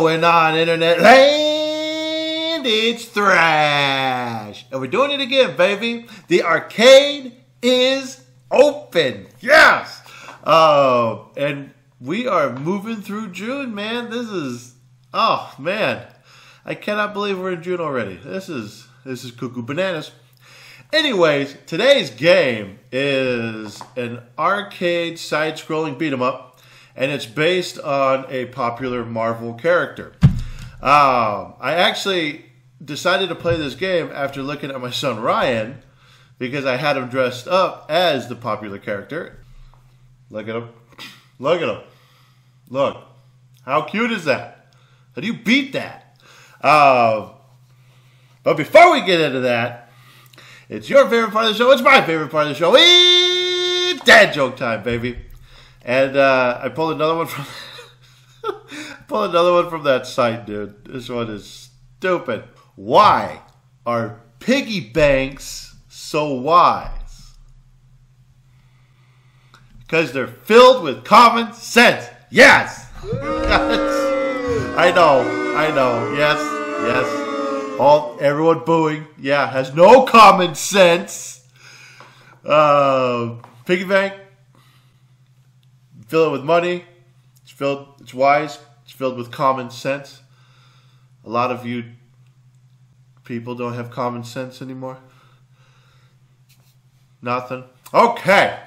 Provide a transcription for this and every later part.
going on, Internet Land? It's Thrash. And we're doing it again, baby. The arcade is open. Yes. Uh, and we are moving through June, man. This is, oh, man. I cannot believe we're in June already. This is, this is cuckoo bananas. Anyways, today's game is an arcade side scrolling beat 'em up, and it's based on a popular Marvel character. Um, I actually decided to play this game after looking at my son Ryan because I had him dressed up as the popular character. Look at him. Look at him. Look. How cute is that? How do you beat that? Uh, but before we get into that, it's your favorite part of the show. It's my favorite part of the show. It's dad joke time, baby. And uh, I pulled another one from pulled another one from that site, dude. This one is stupid. Why are piggy banks so wise? Because they're filled with common sense. Yes. I know. I know. Yes. Yes. All everyone booing. Yeah, has no common sense. Uh, piggy bank. Fill it with money. It's filled. It's wise. It's filled with common sense. A lot of you people don't have common sense anymore. Nothing. Okay.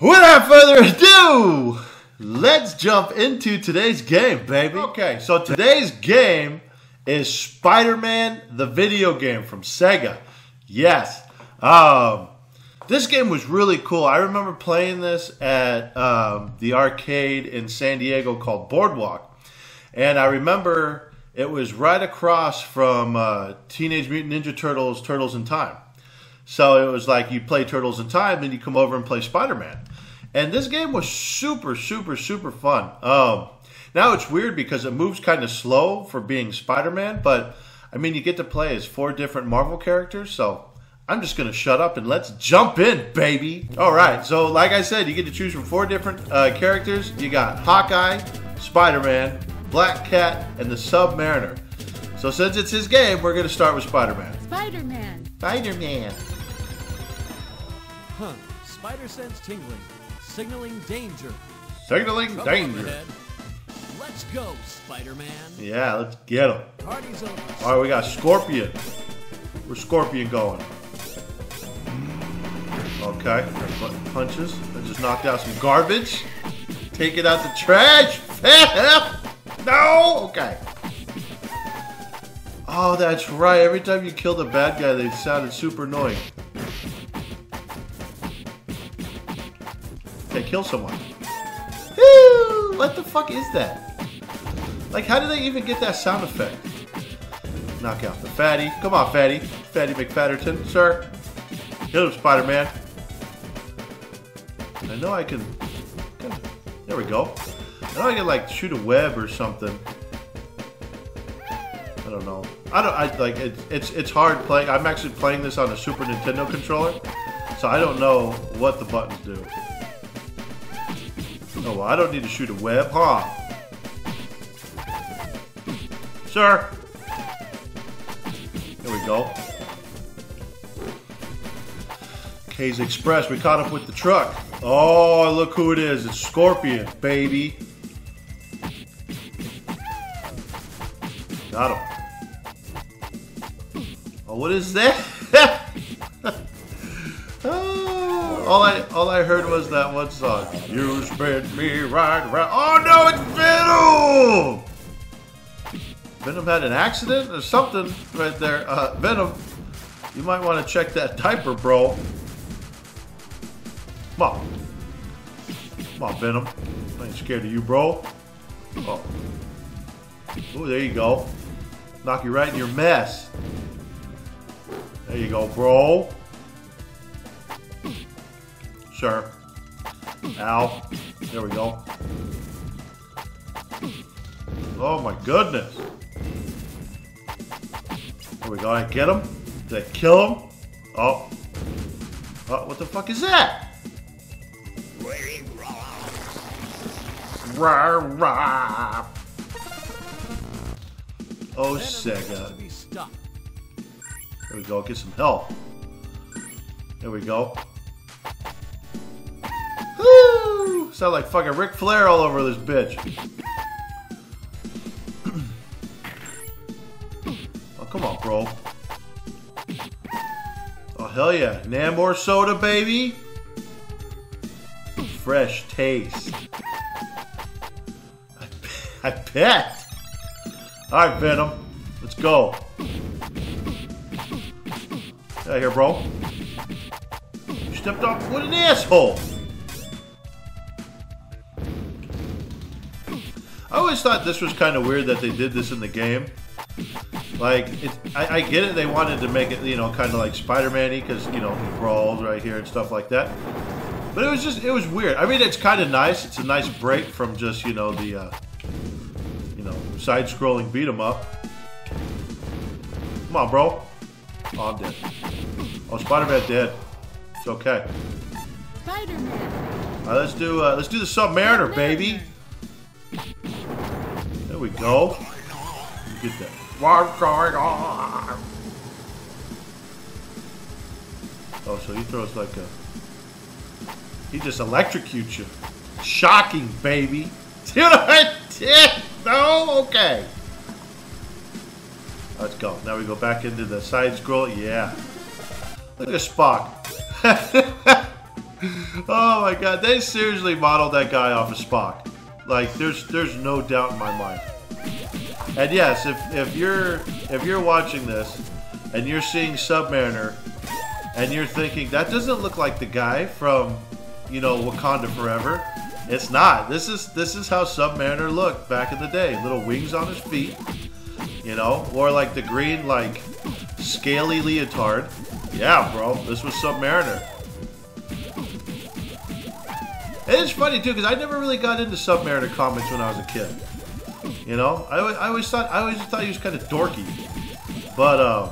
Without further ado, let's jump into today's game, baby. Okay, so today's game is Spider Man the video game from Sega. Yes. Um, this game was really cool. I remember playing this at um, the arcade in San Diego called Boardwalk. And I remember it was right across from uh, Teenage Mutant Ninja Turtles Turtles in Time. So it was like you play Turtles in Time, then you come over and play Spider Man. And this game was super, super, super fun. Um, now it's weird because it moves kind of slow for being Spider Man, but I mean, you get to play as four different Marvel characters, so I'm just going to shut up and let's jump in, baby. All right, so like I said, you get to choose from four different uh, characters. You got Hawkeye, Spider Man, Black Cat, and the Submariner. So since it's his game, we're going to start with Spider Man. Spider Man. Spider Man. Huh. Spider sense tingling. Signaling danger. Signaling Trouble danger. Let's go, Spider-Man. Yeah, let's get him. Party's over. All right, we got Scorpion. We're Scorpion going? Okay, punches. I just knocked out some garbage. Take it out the trash. no. Okay. Oh, that's right. Every time you killed a bad guy, they sounded super annoying. Okay, kill someone. What the fuck is that? Like, how did they even get that sound effect? Knock out the fatty. Come on, fatty. Fatty McFatterton, sir. Hit him, Spider Man. I know I can. There we go. I know I can, like, shoot a web or something. I don't know. I don't. I like it, it's it's hard playing. I'm actually playing this on a Super Nintendo controller, so I don't know what the buttons do. Oh well, I don't need to shoot a web, huh? Sir. There we go. K's Express. We caught up with the truck. Oh, look who it is. It's Scorpion, baby. Got him. Oh, what is that? oh, all I all I heard was that one song. You spin me right around. Oh no, it's Venom! Venom had an accident or something right there. Uh, Venom, you might want to check that diaper, bro. Come on. Come on, Venom. I ain't scared of you, bro. Oh. There you go. Knock you right in your mess. There you go, bro. Sure. Ow. There we go. Oh my goodness. There we go. I get him. Did I kill him? Oh. Oh, what the fuck is that? Rah, rah. Oh, Sega. To be stopped. There we go. Get some help. There we go. Woo! Sound like fucking Ric Flair all over this bitch. oh, come on, bro. Oh, hell yeah. Namor soda, baby. Fresh taste. I, bet. All right, Venom. Let's go. Get out here, bro. You stepped off. What an asshole. I always thought this was kind of weird that they did this in the game. Like, it, I, I get it. They wanted to make it, you know, kind of like Spider-Man-y because, you know, he crawls right here and stuff like that. But it was just, it was weird. I mean, it's kind of nice. It's a nice break from just, you know, the, uh, side-scrolling beat 'em up. Come on, bro. Oh, I'm dead. Oh, Spider-Man dead. It's okay. Spider-Man. All right, let's do, uh, let's do the Submariner, baby. There we go. Get that. What's going on? Oh, so he throws like a. He just electrocutes you. Shocking, baby. See what I did? No? Okay. Let's go. Now we go back into the side scroll. Yeah. Look at Spock. oh my god, they seriously modeled that guy off of Spock. Like there's there's no doubt in my mind. And yes, if if you're if you're watching this and you're seeing Submariner and you're thinking that doesn't look like the guy from you know Wakanda Forever, it's not. This is this is how Submariner looked back in the day. Little wings on his feet, you know, or like the green like scaly leotard. Yeah, bro, this was Submariner. It's funny too because I never really got into Submariner comics when I was a kid. You know, I, I always thought I always thought he was kind of dorky, but um,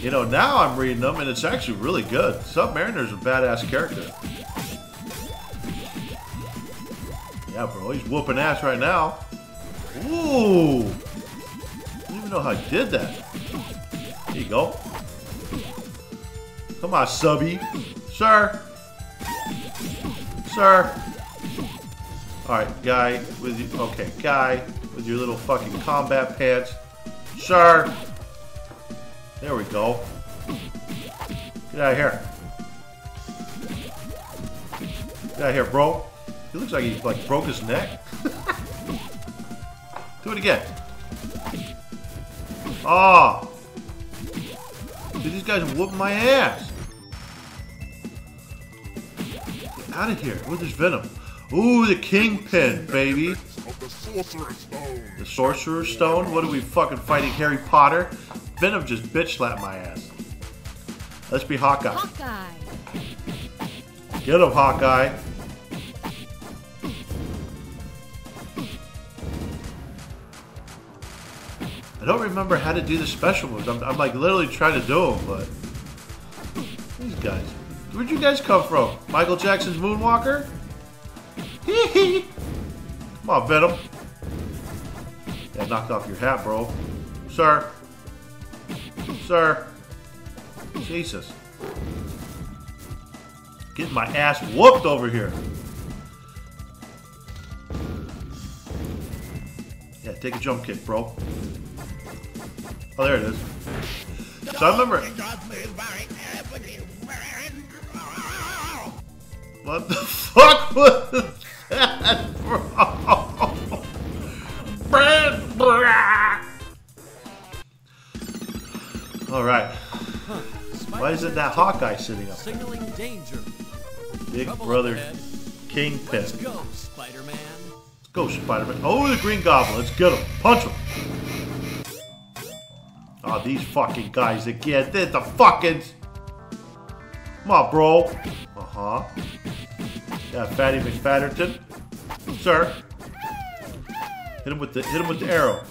you know now I'm reading them and it's actually really good. Submariner's a badass character. Yeah, bro, he's whooping ass right now. Ooh, I didn't even know how he did that. There you go. Come on, subby, sir. Sir. Alright, guy with you. Okay, guy with your little fucking combat pants. Sir. There we go. Get out of here. Get out of here, bro. He looks like he like broke his neck. Do it again. Ah. Dude, these guys are whooping my ass. Get out of here. Where's this venom? Ooh, the kingpin, baby. the Sorcerer's Stone. The Sorcerer's Stone? What are we fucking fighting Harry Potter? Venom just bitch slapped my ass. Let's be Hawkeye. Hawkeye. Get him, Hawkeye. Don't remember how to do the special moves. I'm, I'm like literally trying to do them, but these guys. Where'd you guys come from? Michael Jackson's Moonwalker? Hee hee. Come on, Venom. Yeah, knocked off your hat, bro. Sir. Sir. Jesus. Getting my ass whooped over here. Yeah, take a jump kick, bro. Oh, there it is. So I remember. What the fuck was that, bro? All right. Why isn't that Hawkeye sitting up? Signaling danger. Big brother. Kingpin. Let's go, Spider-Man. Let's go, Spider-Man. Oh, the Green Goblin. Let's get him. Punch him. Oh, these fucking guys again. They're the fucking... Come on, bro. Uh-huh. Yeah, Fatty McFatterton. Sir. Hit him with the hit him with the arrow.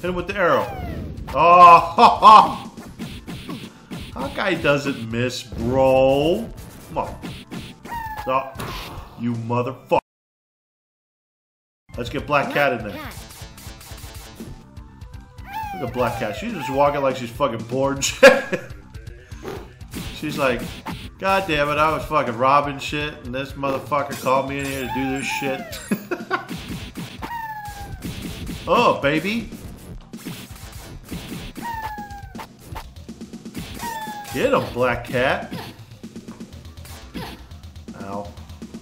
Hit him with the arrow. Oh, ha, ha. Hawkeye doesn't miss, bro. Come on. Oh, you motherfucker. Let's get Black Cat in there. At Black Cat. She's just walking like she's fucking bored. she's like, God damn it, I was fucking robbing shit, and this motherfucker called me in here to do this shit. oh, baby. Get him, Black Cat. Ow.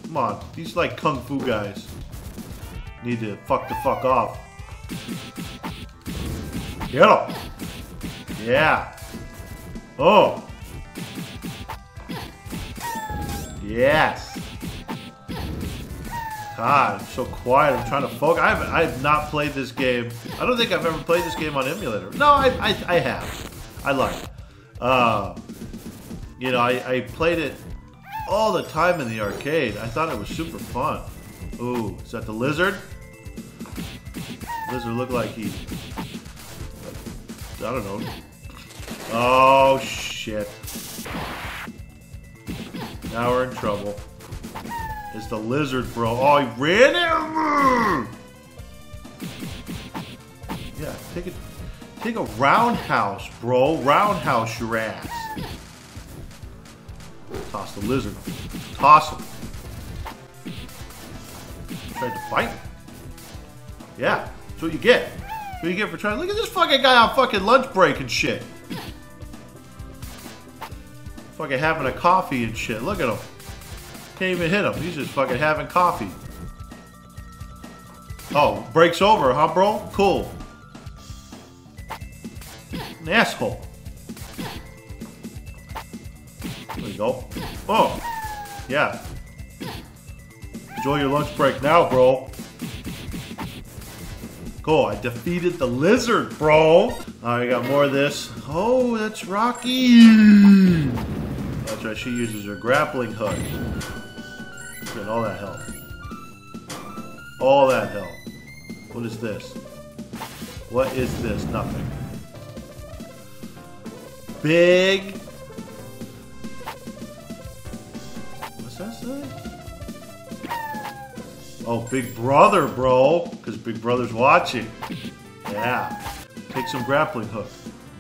Come on, these like kung fu guys. Need to fuck the fuck off. Him! Yeah. Oh. Yes. God, I'm so quiet. I'm trying to focus. I have I have not played this game. I don't think I've ever played this game on emulator. No, I, I, I have. I like. Uh, you know, I, I played it all the time in the arcade. I thought it was super fun. Ooh, is that the lizard? Lizard looked like he. I don't know. Oh shit. Now we're in trouble. It's the lizard, bro. Oh, he ran him! Yeah, take it. Take a roundhouse, bro. Roundhouse your ass. Toss the lizard. Toss him. Tried to fight. Yeah, that's what you get. What you get for trying. Look at this fucking guy on fucking lunch break and shit. Fucking having a coffee and shit. Look at him. Can't even hit him. He's just fucking having coffee. Oh, breaks over, huh, bro? Cool. An asshole. There you go. Oh, yeah. Enjoy your lunch break now, bro. Cool, I defeated the lizard, bro. I got more of this. Oh, that's Rocky. That's right, she uses her grappling hook. Get all that health. All that health. What is this? What is this? Nothing. Big. What's that say? Oh, Big Brother, bro. Because Big Brother's watching. Yeah. Take some grappling hook.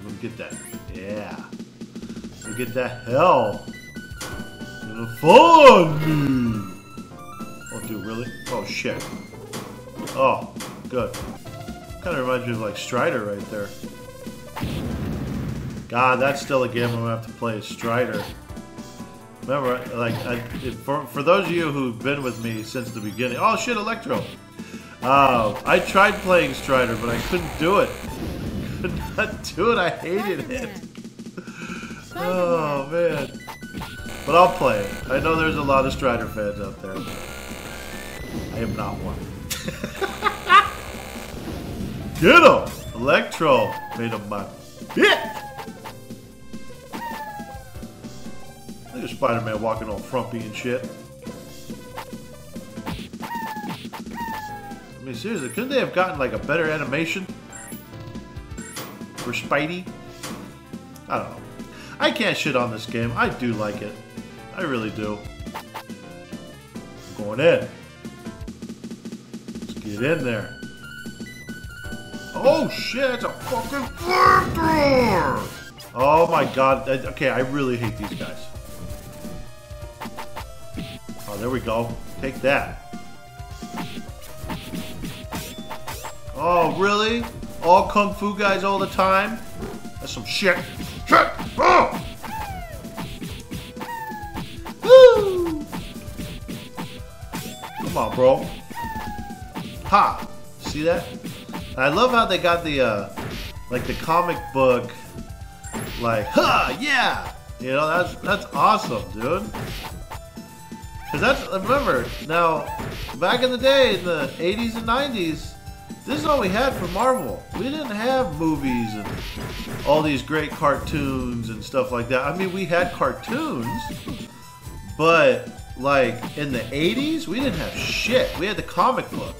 Let me get that. Yeah. Me get that hell. Fun. Oh, dude, really? Oh, shit. Oh, good. Kind of reminds me of like Strider right there. God, that's still a game I'm gonna have to play as Strider. Remember, like, I, it, for, for those of you who've been with me since the beginning, oh shit, Electro. Uh, I tried playing Strider, but I couldn't do it. Could not do it. I hated it. Oh man. But I'll play it. I know there's a lot of Strider fans out there. I am not one. Get him! Electro made him my bitch! At Spider-Man walking all frumpy and shit. I mean, seriously, couldn't they have gotten like a better animation for Spidey? I don't know. I can't shit on this game. I do like it. I really do. I'm going in. Let's get in there. Oh shit, it's a fucking flamethrower! Oh my god. Okay, I really hate these guys. Oh, there we go. Take that. Oh, really? All kung fu guys all the time? That's some shit. Shit! Oh! Come on, bro. Ha! See that? I love how they got the, uh, like the comic book, like, ha! Yeah! You know, that's, that's awesome, dude. Cause that's, remember, now, back in the day, in the 80s and 90s, this is all we had for Marvel. We didn't have movies and all these great cartoons and stuff like that. I mean, we had cartoons, but like in the 80s, we didn't have shit. We had the comic book.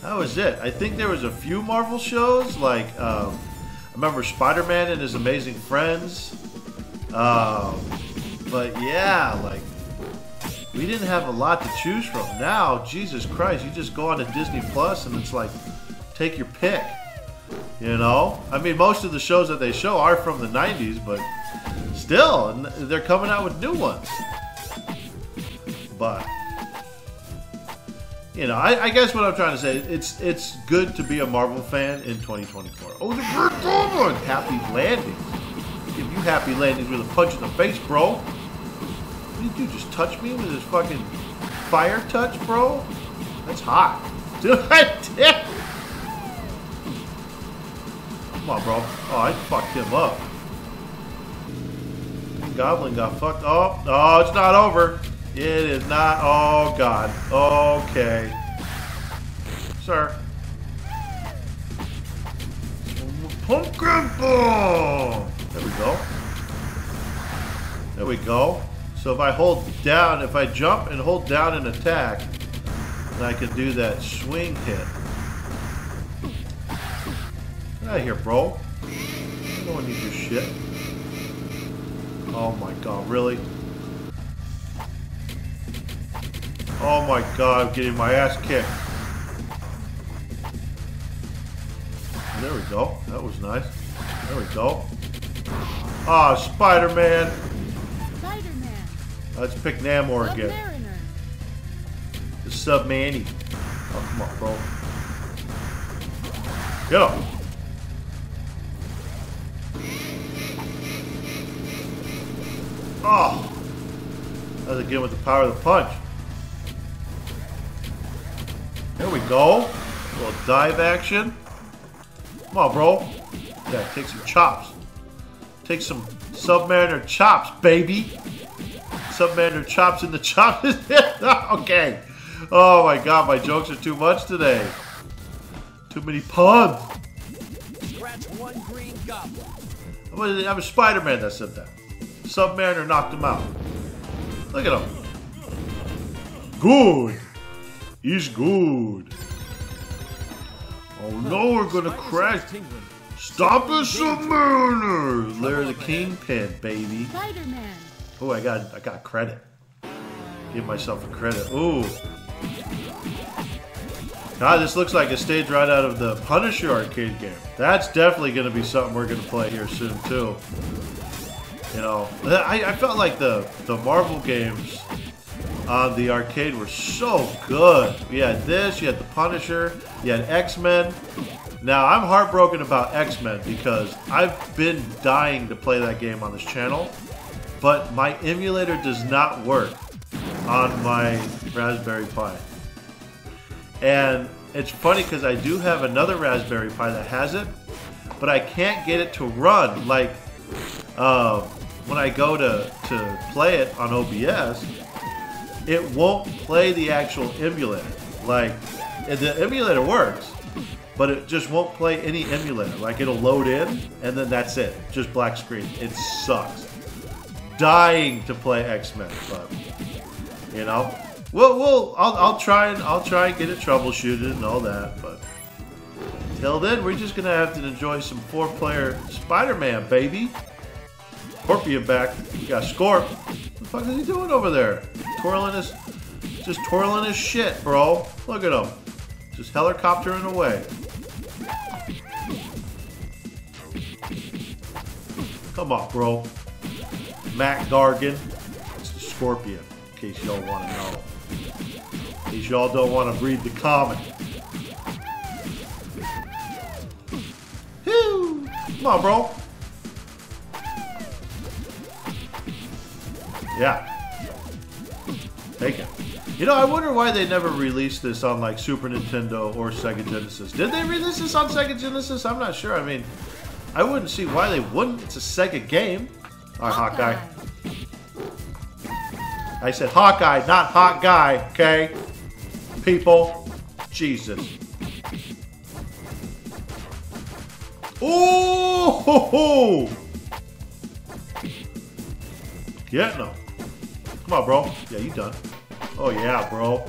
That was it. I think there was a few Marvel shows, like um, I remember Spider-Man and His Amazing Friends. Um, but yeah, like we didn't have a lot to choose from. Now, Jesus Christ, you just go on to Disney Plus and it's like, take your pick. You know, I mean, most of the shows that they show are from the '90s, but still, they're coming out with new ones. But you know, I, I guess what I'm trying to say, it's it's good to be a Marvel fan in 2024. Oh, the Great Goblin! Happy landings. Give you happy landings with a punch in the face, bro. What did you do? Just touch me with his fucking fire touch, bro? That's hot. Dude. Come on, bro. Oh, I fucked him up. Goblin got fucked. Oh, oh, it's not over. It is not. Oh, God. Okay. Sir. Pumpkin ball. There we go. There we go. So if I hold down, if I jump and hold down and attack, then I can do that swing hit. Get out of here, bro. No one needs your shit. Oh my god, really? Oh my god, I'm getting my ass kicked. There we go. That was nice. There we go. Ah, Spider-Man. Spider-Man. Let's pick Namor again. The Submanny. Oh, come on, bro. Him. Oh. Ah. That's again with the power of the punch. There we go. A little dive action. Come on, bro. Yeah, take some chops. Take some Submariner chops, baby. Submariner chops in the chop. okay. Oh my god, my jokes are too much today. Too many puns. Scratch one. I was a Spider-Man that said that. Submariner knocked him out. Look at him. Good. He's good. Oh no, we're gonna Spidey crash. Stop it, Submariner! Larry the Kingpin, baby. Spider-Man. Oh, I got I got credit. Give myself a credit. Ooh. God, this looks like a stage right out of the Punisher arcade game. That's definitely going to be something we're going to play here soon too. You know, I, I felt like the the Marvel games on the arcade were so good. You had this, you had the Punisher, you had X Men. Now I'm heartbroken about X Men because I've been dying to play that game on this channel but my emulator does not work on my Raspberry Pi. And it's funny because I do have another Raspberry Pi that has it, but I can't get it to run. Like uh, when I go to, to play it on OBS, it won't play the actual emulator. Like the emulator works, but it just won't play any emulator. Like it'll load in and then that's it, just black screen. It sucks dying to play X Men, but you know, we'll, we'll I'll, I'll try and I'll try and get it troubleshooted and all that. But till then, we're just gonna have to enjoy some four-player Spider-Man, baby. Scorpion back. We got Scorp. What the fuck is he doing over there? Twirling his, just twirling his shit, bro. Look at him, just helicoptering away. Come on, bro. Mac Gargan. It's the Scorpion, in case y'all want to know. In case y'all don't want to read the comic. Whew. Come on, bro. Yeah. Take it. You know, I wonder why they never released this on like Super Nintendo or Sega Genesis. Did they release this on Sega Genesis? I'm not sure. I mean, I wouldn't see why they wouldn't. It's a Sega game. Hawkeye. I said Hawkeye, not hot guy, okay? People. Jesus. Ooh! Ho, ho. Getting him. Come on, bro. Yeah, you done. Oh yeah, bro.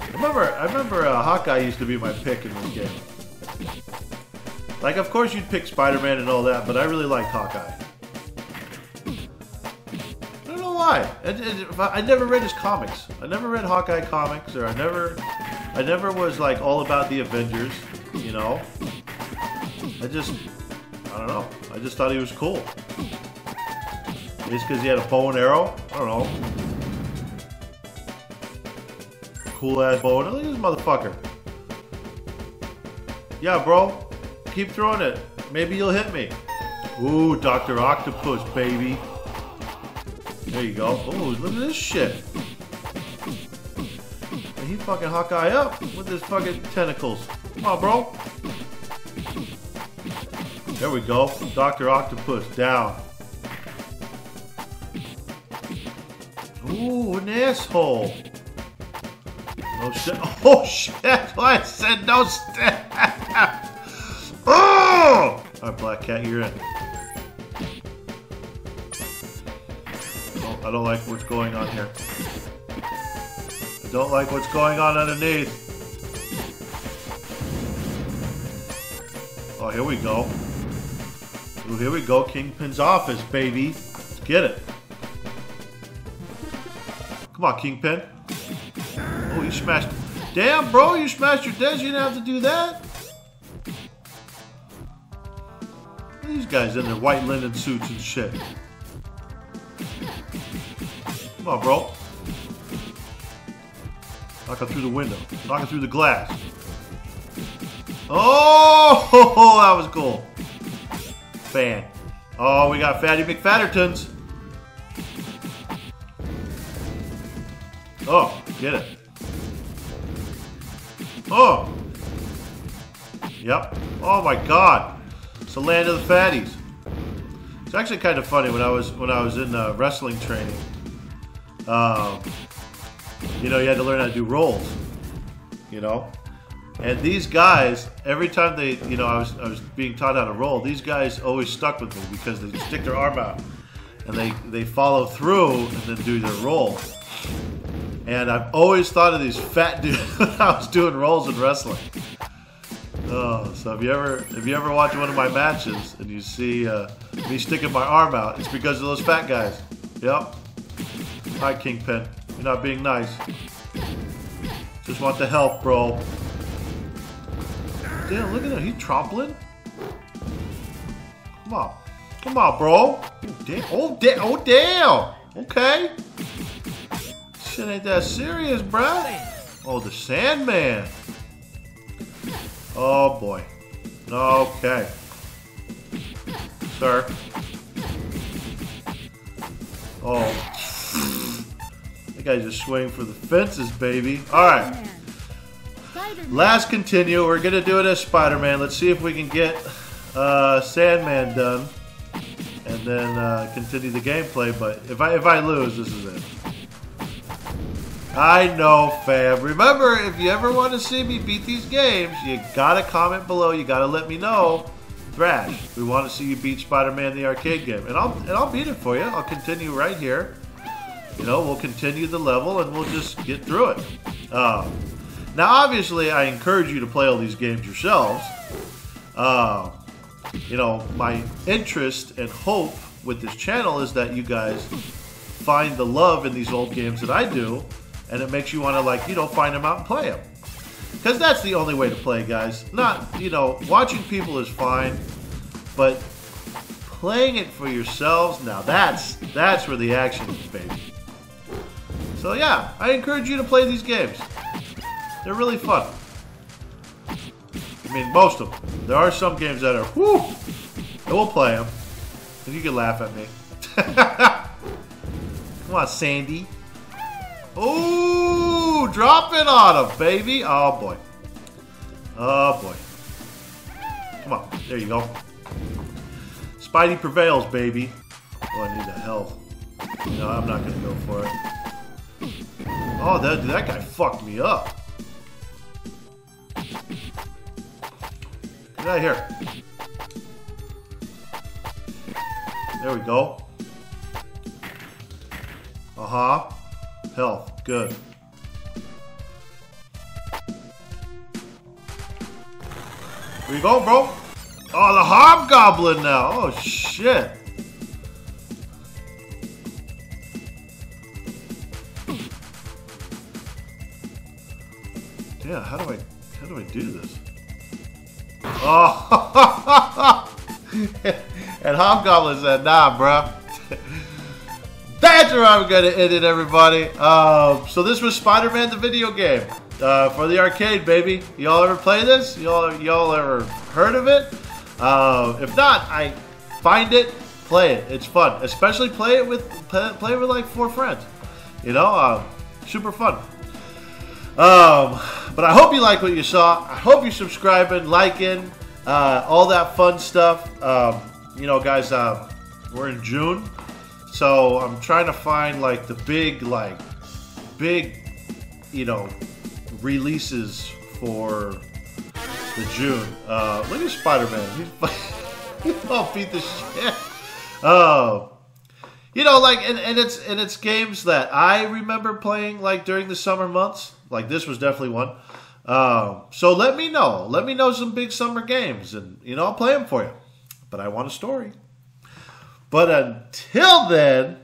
I remember, I remember uh, Hawkeye used to be my pick in this game. Like, of course you'd pick Spider-Man and all that, but I really liked Hawkeye. I don't know why. I, I, I never read his comics. I never read Hawkeye comics, or I never, I never was like all about the Avengers. You know, I just, I don't know. I just thought he was cool. Just because he had a bow and arrow? I don't know. Cool ass bow and arrow. Look at this motherfucker. Yeah, bro. Keep throwing it. Maybe you'll hit me. Ooh, Dr. Octopus, baby. There you go. Ooh, look at this shit. He fucking Hawkeye up with his fucking tentacles. Come on, bro. There we go. Dr. Octopus down. Ooh, an asshole. Oh shit. Oh shit. I said no stab. Alright, Black Cat, you're in. Oh, I don't like what's going on here. I don't like what's going on underneath. Oh, here we go. Ooh, here we go. Kingpin's office, baby. Let's get it. Come on, Kingpin. Oh, you smashed. Damn, bro, you smashed your desk. You didn't have to do that. Guys in their white linen suits and shit. Come on, bro. Knocking through the window. Knocking through the glass. Oh, that was cool. Fan. Oh, we got Fatty McFattertons. Oh, get it. Oh. Yep. Oh my god. The land of the fatties. It's actually kind of funny when I was when I was in uh, wrestling training. Um, you know, you had to learn how to do rolls. You know, and these guys, every time they, you know, I was I was being taught how to roll. These guys always stuck with me because they stick their arm out and they they follow through and then do their roll. And I've always thought of these fat dudes when I was doing rolls in wrestling. Oh, so if you ever if you ever watch one of my matches and you see uh, me sticking my arm out, it's because of those fat guys. Yep. Hi, Kingpin. You're not being nice. Just want the help, bro. Damn, look at him. He's trampling. Come on. Come on, bro. Oh, damn. Oh, damn. Oh, damn. Okay. Shit ain't that serious, bro. Oh, the Sandman. Oh, boy. Okay. Sir. Oh. That guy's just swinging for the fences, baby. All right. Last continue. We're gonna do it as Spider-Man. Let's see if we can get uh, Sandman done, and then uh, continue the gameplay. But if I if I lose, this is it. I know, fam. Remember, if you ever want to see me beat these games, you gotta comment below. You gotta let me know. Thrash, we want to see you beat Spider-Man the arcade game, and I'll and I'll beat it for you. I'll continue right here. You know, we'll continue the level and we'll just get through it. Um, now, obviously, I encourage you to play all these games yourselves. Uh, you know, my interest and hope with this channel is that you guys find the love in these old games that I do, and it makes you want to, like, you know, find them out and play them. Because that's the only way to play, guys. Not, you know, watching people is fine, but playing it for yourselves, now that's that's where the action is, baby. So yeah, I encourage you to play these games. They're really fun. I mean, most of them. There are some games that are, whoo, and we'll play them. And you can laugh at me. Come on, Sandy. Ooh, drop it on him, baby. Oh, boy. Oh, boy. Come on. There you go. Spidey prevails, baby. Oh, I need that health. No, I'm not going to go for it. Oh, that, that guy fucked me up. Get out of here. There we go. Uh-huh. Health. Good. Here you go, bro. Oh, the hobgoblin now. Oh, shit. Yeah, how do I how do I do this? Oh. and Hobgoblin said, nah, bruh. That's where I'm going to end it, everybody. Um, so this was Spider-Man the video game uh, for the arcade, baby. Y'all ever play this? Y'all, y'all ever heard of it? Uh, if not, I find it, play it. It's fun, especially play it with play, play it with like four friends. You know, uh, super fun. Um, but I hope you like what you saw. I hope you're subscribing, liking, uh, all that fun stuff. Um, you know, guys, uh, we're in June, so I'm trying to find like the big, like, big, you know, releases for the June. Uh, look at Spider Man. He's, all beat the shit. Oh. You know, like, and, and it's and it's games that I remember playing like during the summer months. Like this was definitely one. Um, so let me know. Let me know some big summer games, and you know I'll play them for you. But I want a story. But until then,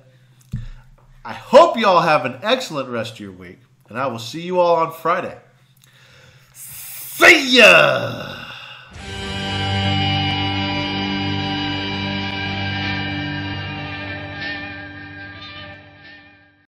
I hope you all have an excellent rest of your week, and I will see you all on Friday. See ya.